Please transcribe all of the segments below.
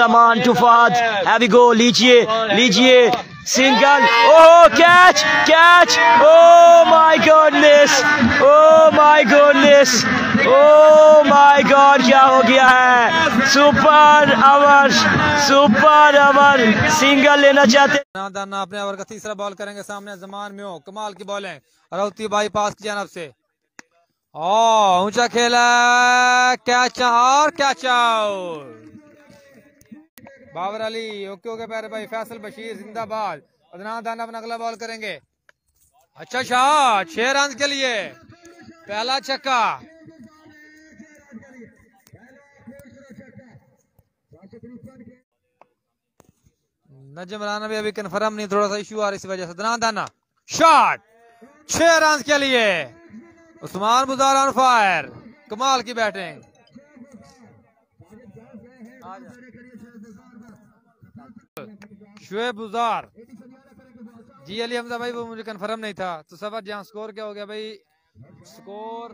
Zaman to Fahad heavy go لیجیے لیجیے single oh catch catch oh my goodness oh my goodness oh my God کیا ہو گیا ہے super over super over single لینا چاہتے دانا اپنے اوور کا تیسرا بال کریں گے سامنے زمان میں ہو کمال کی بالیں روتی بائی پاس کی جانب سے. او اونچا کھیلا. کیچ اور catch out Babar Ali okay okay پیارے بھائی، فیصل بشیر، زندہ باد ادنان دانا اپنا اگلا بال کریں گے۔ اچھا شاٹ چھ رنز کے لیے۔ پہلا چکا نجم رانا بھی ابھی کنفرم نہیں، تھوڑا سا ایشو آ رہی اس وجہ سے۔ دنان دانا شاٹ چھ رنز کے لیے۔ عثمان بزار آن فائر کمال کی بیٹنگ شعیب بزار جی علی حمزہ بھائی، وہ مجھے کنفرم نہیں تھا۔ تو سفر جہاں سکور کیا ہو گیا بھائی؟ سکور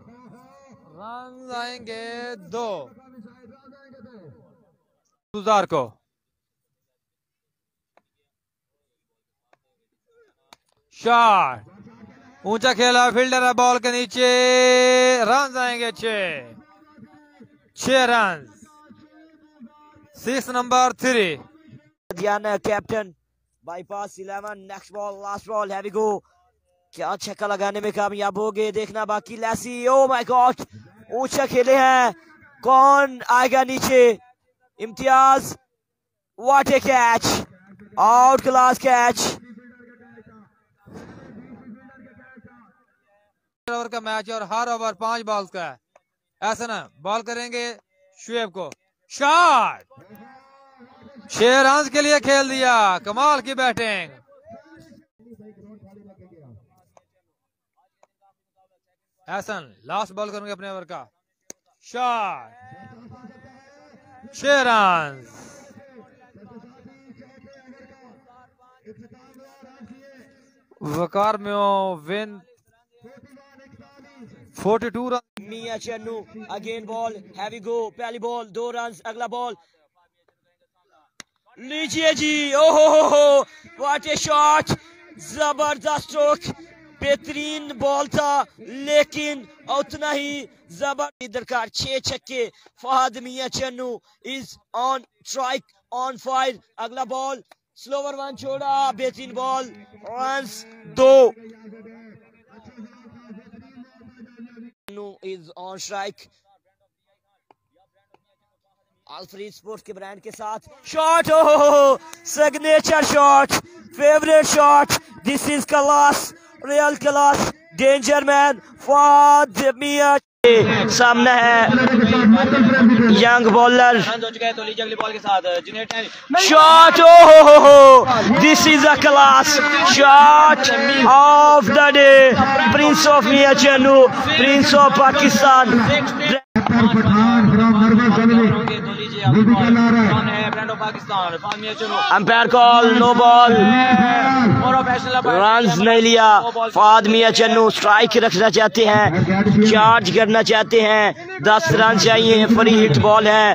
رنز آئیں گے دو۔ بزار کو۔ شاٹ اونچا کھیلا فیلڈر ہے بال کے نیچے۔ رنز آئیں گے چھ۔ چھ runs number three دیانا captain bypass 11 next ball last ball heavy go کیا چھکا لگانے میں کامیاب ہو گئے دیکھنا باقی. لیسی او مائی گاڈ اونچا کھیلے ہیں. کون آئے گا نیچے؟ Imtiaz. What a catch out class catch over کا میچ اور ہر اوور پانچ بالز کا ہے. ایسا نا بال کریں گے شعیب کو. شاٹ۔ چھ رنز کے لیے کھیل دیا۔ کمال کی بیٹنگ۔ احسن لاسٹ بال کریں گے اپنے اوور کا۔ شاٹ۔ چھ رنز وکار میں ون فورٹی ٹو رن۔ میاں چنو. اگین بال ہیوی گو پہلی بال دو رنز اگلا بال لیجیے جی. او ہو ہو. ہو واٹ اے شاٹ زبردست سٹروک بہترین بال تھا. لیکن اتنا ہی زبر جی درکار، چھ چھکے. فہد میاں چنو از آن سٹرائک آن فائر اگلا بال سلوور ون چھوڑا. بہترین ball runs do. No is on strike. Alfareed sport کے برانڈ کے ساتھ۔ Shot who signature shot favourite shot. This is class real class danger man Fahad Mian. سامنے ہے young bowler. Shot who this is a class shot of the day prince of Mian Channu prince of Pakistan umpire call no ball runs نہیں لیا۔ فاد میاں چنو strike رکھنا چاہتے ہیں۔ Charge کرنا چاہتے ہیں۔ دس رن چاہیے۔ فری ہٹ بال ہے۔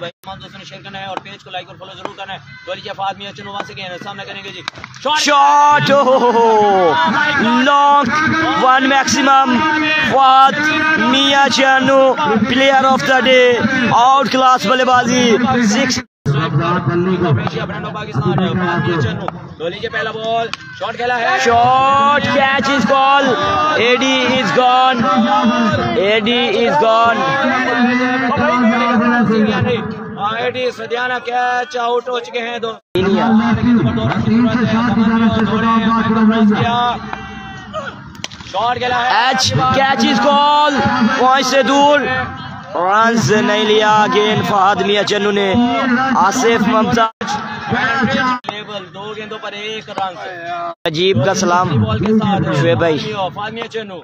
Shot long on maximum Fahad Mian Channu player of the day out class بلے بازی۔ Six shot catch is call ایڈی از گون ایڈی از گون ایڈی سدیانا کیچ آؤٹ ہو چکے ہیں دو شاٹ کھیلا ہے ایچ کیچ از کال پوائنٹ سے دور رنز نہیں لیا گین فہد میاں چنو نے، آصف ممتاز۔ لیبل دو گیندوں پر ایک رن عجیب کا سلام۔ شعیب بھائی۔ چنو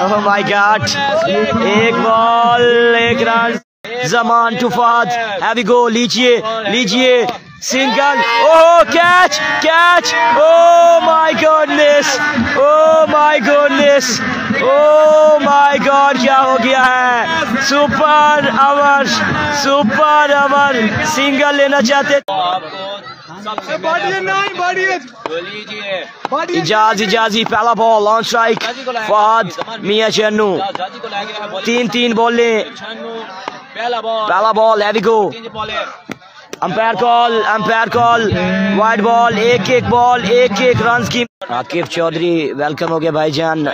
اوہ مائی گاڈ ایک بال، ایک رن۔ زمان ٹو فہد۔ ہیوی گو لیجیے لیجیے۔ Single Oh, catch, catch. Oh, my goodness. Oh, my goodness. Oh, my God. کیا ہو گیا ہے super over super over single لینا چاہتے اجاز اجازی پہلا بال آن سٹرائک فہد میاں چنو تین تین بولیں پہلا ball heavy go umpire call umpire call wide ball ایک ایک بال ایک ایک رنز کی عاقف چودری ویلکم ہوگے بھائی جان۔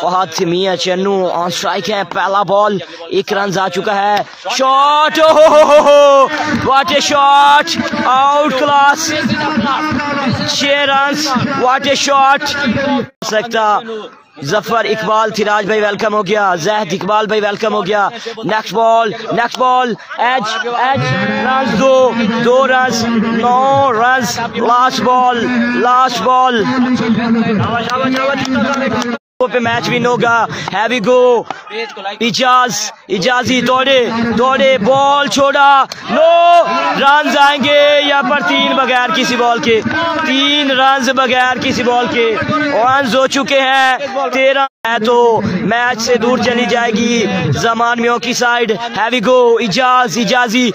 فہد سے میاں چنو آن سٹرائک ہے، پہلا بال ایک رنز آ چکا ہے۔ Shot what a shot out class چھ رنز واٹ اے شاٹ سکتا ظفر اقبال تھراج بھائی ویلکم ہو گیا زہد اقبال بھائی ویلکم ہو گیا next ball next ball H H runs دو دو رنز نو runs last ball last ball ball پہ میچ ون ہوگا ہیوی گو اجاز اجازی دوڑے دوڑے بال چھوڑا نو رنز آئیں گے یا پر تین بغیر کسی بال کے تین رنز بغیر کسی بال کے رنز ہو چکے ہیں تیرہ ہے تو میچ سے دور چلی جائے گی زمان میں ہو کی سائیڈ ہیوی گو اجاز اجازی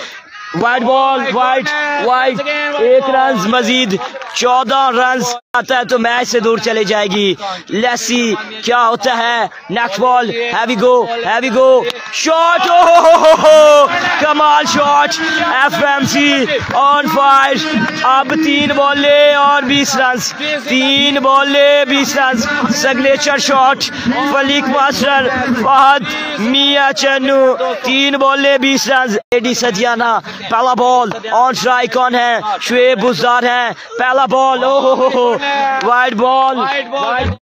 وائٹ بال وائٹ وائٹ ایک رنز مزید چودہ رنز آتا ہے تو میچ سے دور چلے جائے گی لیسی کیا ہوتا ہے next ball heavy go heavy go shot Kamal shot F M C on fire اب تین بولے اور بیس رنز تین بالے بیس runs signature shot flick master Fahad Mian Channu تین بالے بیس رنز ایڈی سدیانہ پہلا بال آن سٹرائک کون ہے؟ شعیب بزدار ہے پہلا بال او ہو وائٹ بال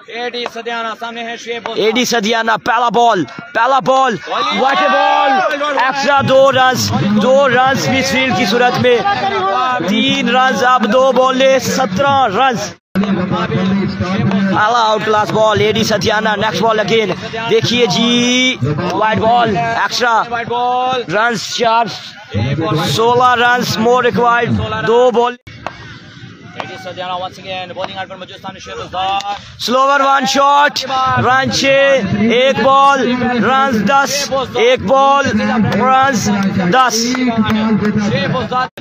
ایڈی سدیانہ سامنے ایڈی سدیانہ پہلا بال پہلا بال۔ وائٹ بال ایکسٹرا دو رنز دو رنز بھی فیلڈ کی صورت میں۔ تین رنز اب دو بولے سترہ runs All out last ball, Lady Satyana, next ball again. دیکھیے جی وائٹ بال ایکسٹرا رنس چار سولہ رنس مور ریکوائرڈ دو بال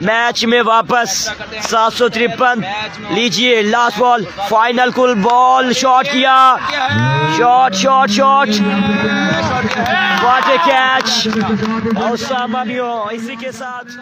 میچ میں واپس سات سو ترپن لیجیے لاسٹ بال فائنل کل بال شارٹ کیا شارٹ شارٹ شارٹ کیچ اسی کے ساتھ